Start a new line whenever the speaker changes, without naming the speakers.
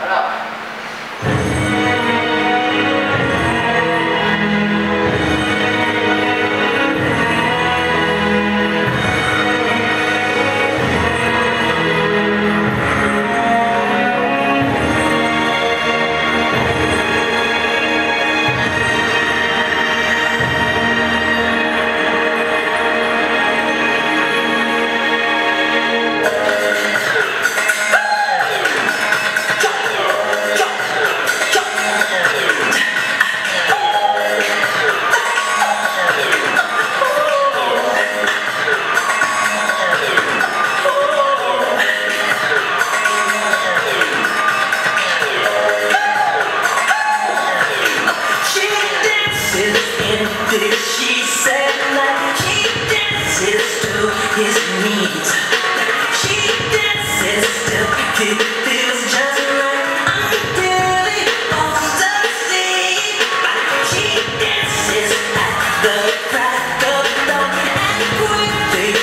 She his knees. She dances till it feels just I the. But she dances at the crack of dawn and quickly.